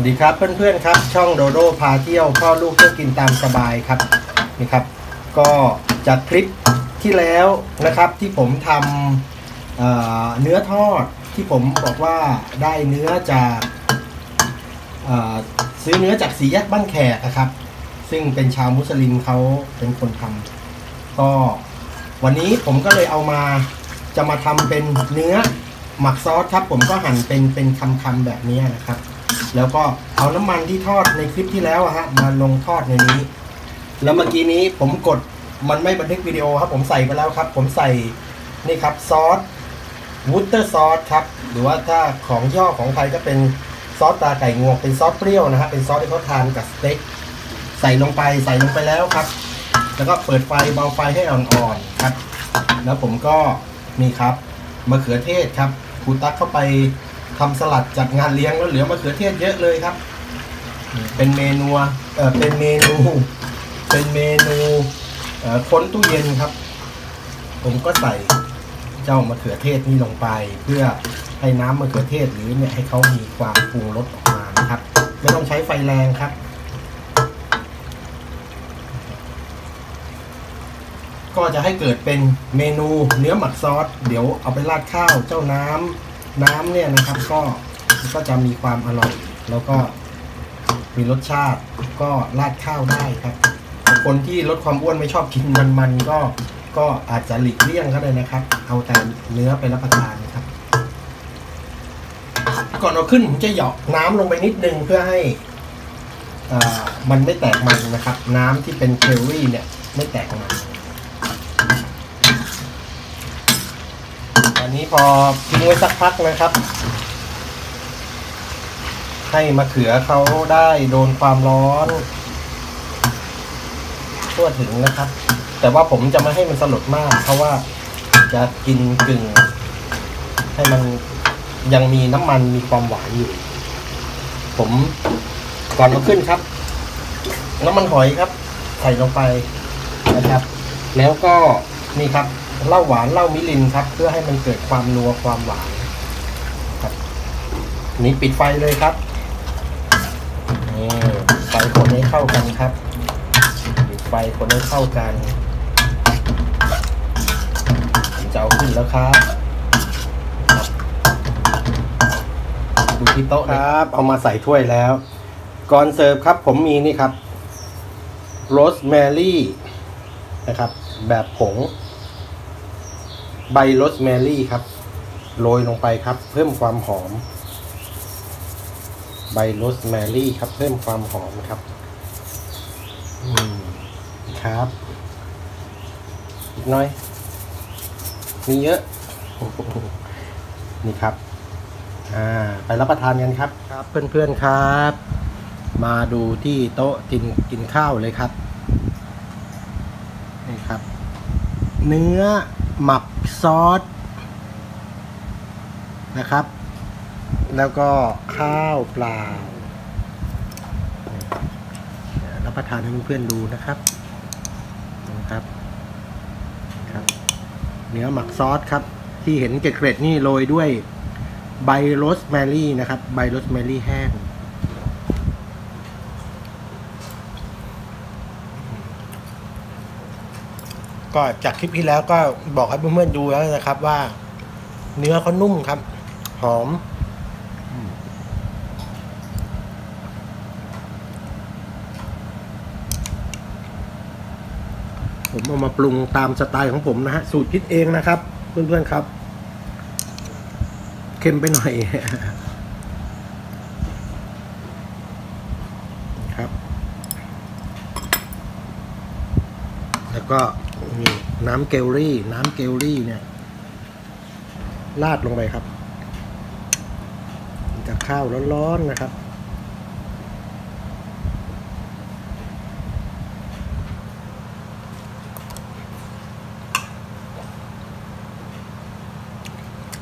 วัสดีครับเพื่อนๆครับ ช่องโดโดพาเที่ยวพ่อลูกเที่ยวกินตามสบายครับนี่ครับ ก็จากคลิปที่แล้วนะครับที่ผมทำเเนื้อทอดที่ผมบอกว่าได้เนื้อจากซื้อเนื้อจากสีแยกบ้านแขกนะครับ ซึ่งเป็นชาวมุสลิมเขาเป็นคนทำก็วันนี้ผมก็เลยเอามาจะมาทำเป็นเนื้อหมักซอสครับ ผมก็หั่นเป็นเป็นคำๆแบบนี้นะครับ แล้วก็เอาน้ำมันที่ทอดในคลิปที่แล้วอะฮะมาลงทอดในนี้ แล้วเมื่อกี้นี้ผมกดมันไม่บันทึกวิดีโอครับ ผมใส่ไปแล้วครับ ผมใส่นี่ครับซอส Worcester sauce ครับ หรือว่าถ้าของย่อของไทยก็เป็นซอสตาไก่งวงเป็นซอสเปรี้ยวนะฮะเป็นซอสที่เขาทานกับสเต็กใส่ลงไปใส่ลงไปแล้วครับ แล้วก็เปิดไฟเบาไฟให้อ่อนๆครับ แล้วผมก็นี่ครับมะเขือเทศครับครูตักเข้าไป ทำสลัดจัดงานเลี้ยงแล้วเหลือมะเขือเทศเยอะเลยครับ เป็นเมนูเออเป็นเมนู เป็นเมนูเอ่อค้นตู้เย็นครับ ผมก็ใส่เจ้ามะเขือเทศนี่ลงไป เพื่อให้น้ำมะเขือเทศหรือเนี่ยให้เขามีความปรุงรสออกมานะครับไม่ต้องใช้ไฟแรงครับ ก็จะให้เกิดเป็นเมนูเนื้อหมักซอส เดี๋ยวเอาไปราดข้าวเจ้าน้ำ น้ำเนี่ยนะครับก็ก็จะมีความอร่อย แล้วก็มีรสชาติก็ราดข้าวได้ครับ คนที่ลดความอ้วนไม่ชอบกินมันๆก็ก็อาจจะหลีกเลี่ยงก็ได้นะครับ เอาแต่เนื้อไปรับประทานนะครับ ก่อนเอาขึ้นผมจะเหยาะน้ำลงไปนิดนึงเพื่อให้อ่ามันไม่แตกมันนะครับ น้ำที่เป็นเคลรี่เนี่ย ไม่แตกมัน อันนี้ พอทิ้งไว้สักพักนะครับ ให้มะเขือเขาได้โดนความร้อน ทั่วถึงนะครับ แต่ว่าผมจะไม่ให้มันสลดมาก เพราะว่าจะกินกึ่ง ให้มันยังมีน้ำมันมีความหวานอยู่ ผมก่อนเอาขึ้นครับ น้ำมันหอยครับ ใส่ลงไปนะครับ แล้วก็นี่ครับ เหล้าหวานเหล้ามิลินครับ เพื่อให้มันเกิดความนัวความหวานครับนี่ปิดไฟเลยครับนี่ไฟคนให้เข้ากันครับปิดไฟคนให้เข้ากันผมจะเอาขึ้นแล้วครับดูที่โต๊ะครับ เอามาใส่ถ้วยแล้ว ก่อนเสิร์ฟครับ ผมมีนี่ครับโรสแมรี่นะครับ แบบผง ใบโรสแมรี่ครับ โรยลงไปครับ เพิ่มความหอม ใบโรสแมรี่ครับ เพิ่มความหอมครับอืมครับ อีกน้อย มีเยอะ นี่ครับ อ่า ไปรับประทานกันครับ ครับ เพื่อนๆครับ มาดูที่โต๊ะกินกินข้าวเลยครับ นี่ครับ เนื้อ หมักซอสนะครับ แล้วก็ข้าวเปล่ารับประทานให้เพื่อนๆดูนะครับนะครับครับ เนื้อหมักซอสครับ ที่เห็นเกล็ดๆนี่โรยด้วยใบโรสแมรี่นะครับ ใบโรสแมรี่แห้ง ก็จากคลิปที่แล้วก็บอกให้เพื่อนๆดูแล้วนะครับว่า เนื้อเขานุ่มครับ หอม ผมเอามาปรุงตามสไตล์ของผมนะฮะ สูตรคิดเองนะครับ เพื่อนๆครับ เค็มไปหน่อยครับ แล้วก็ นี่น้ำเกลลี่ น้ำเกลลี่เนี่ยราดลงไปครับกับข้าวร้อนๆนะครับ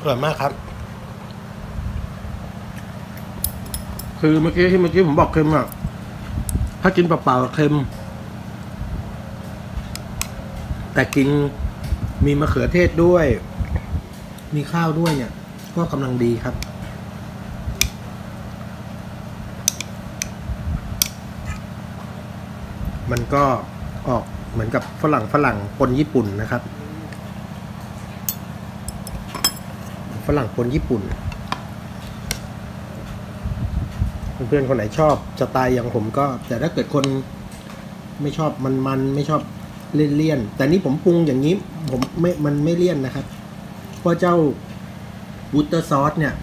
อร่อยมากครับ คือเมื่อกี้ที่เมื่อกี้ผมบอกเค็มอะถ้ากินเปล่าๆเค็ม แต่กินมีมะเขือเทศด้วย มีข้าวด้วยเนี่ย ก็กำลังดีครับ มันก็ออกเหมือนกับฝรั่งฝรั่งคนญี่ปุ่นนะครับ ฝรั่งคนญี่ปุ่น เพื่อนคนไหนชอบสไตล์อย่างผมก็ แต่ถ้าเกิดคนไม่ชอบมันมันไม่ชอบ เลี่ยนๆแต่นี่ผมปรุงอย่างนี้ ผมไม่มันไม่เลี่ยนนะครับ เพราะเจ้าบูตเตอร์ซอสเนี่ย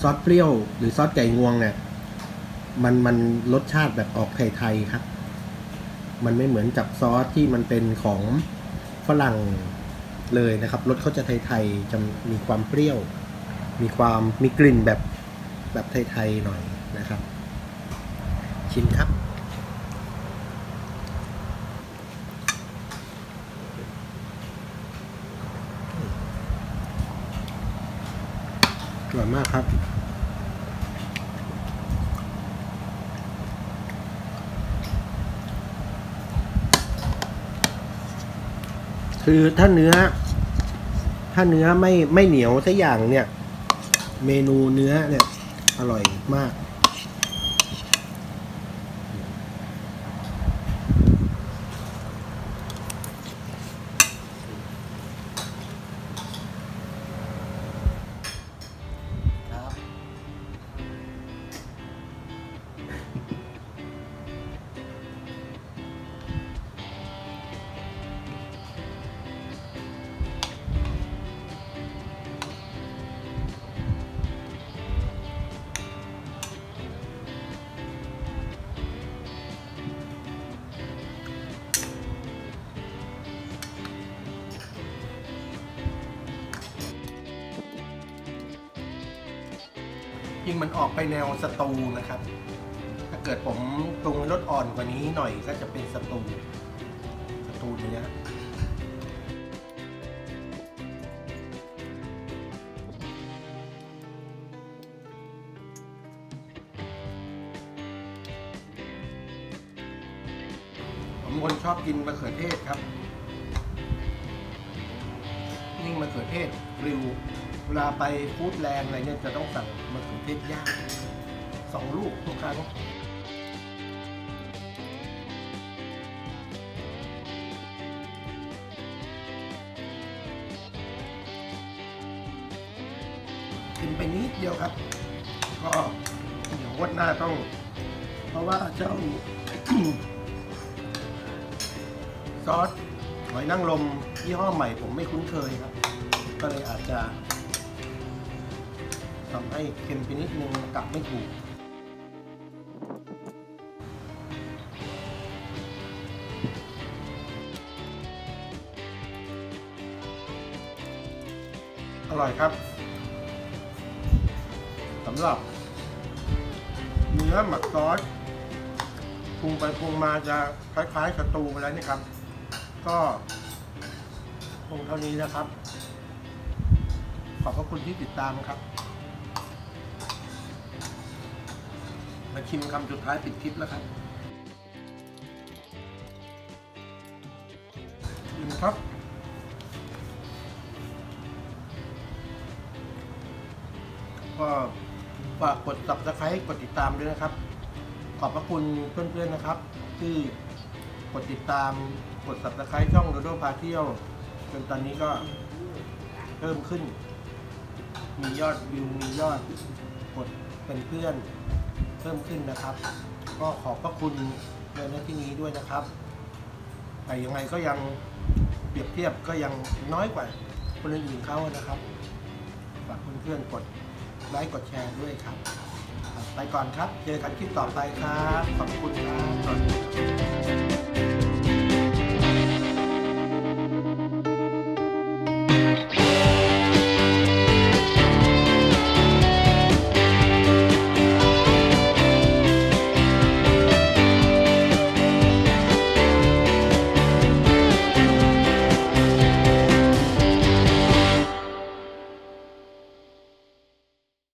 ซอสเปรี้ยว หรือซอสไก่งวงเนี่ยมันมันรสชาติแบบออกไทยๆครับ มันไม่เหมือนกับซอสที่มันเป็นของฝรั่งเลยนะครับรสเขาจะไทยๆจะมีความเปรี้ยว มีความมีกลิ่นแบบแบบไทยๆหน่อยนะครับ ชิมครับ ร่อยมากครับคือถ้าเนื้อ ถ้าเนื้อไม่ไม่เหนียวสักอย่างเนี่ย เมนูเนื้อเนี่ย อร่อยมาก มันออกไปแนวสตูนะครับ ถ้าเกิดผมปรุงรสอ่อนกว่านี้หน่อยก็จะเป็นสตูสตูเนื้อผมคนชอบกินมะเขือเทศครับ เขือเทศกริวเวลาไปฟู้ดแลนด์อะไรเนี่ยจะต้องสั่งมะเขือเทศย่างสองลูกทุกครั้งกินไปนิดเดียวครับ ก็เดี๋ยววันหน้าต้อง เพราะว่าเจ้าซอสหอยนางรมยี่ห้อใหม่ผมไม่คุ้นเคยครับ ก็เลยอาจจะทำให้เค็มไปนิดนึงกลับไม่ถูกอร่อยครับสำหรับ เนื้อหมักซอสปรุงไปปรุงมาจะคล้ายๆสตูไปแล้วนี่ครับ ก็คงเท่านี้นะครับ ขอบพระคุณที่ติดตามครับ มาชิมคำสุดท้ายปิดคลิปแล้วครับชิมครับก็ฝากกด subscribe กดติดตามด้วยนะครับ ขอบพระคุณเพื่อนๆนะครับ ที่กดติดตามกด subscribe ช่องโดโดพาเที่ยวจนตอนนี้ก็เพิ่มขึ้น มียอดวิวมียอดกดเป็นเพื่อนเพิ่มขึ้นนะครับ ก็ขอบพระคุณในหน้าที่นี้ด้วยนะครับ แต่ยังไงก็ยังเปรียบเทียบก็ยังน้อยกว่าคนอื่นๆเขานะครับฝากเพื่อนๆกดไลค์กดแชร์ด้วยครับ ไปก่อนครับ เจอกันคลิปต่อไปครับ ขอบคุณครับสวัสดีครับ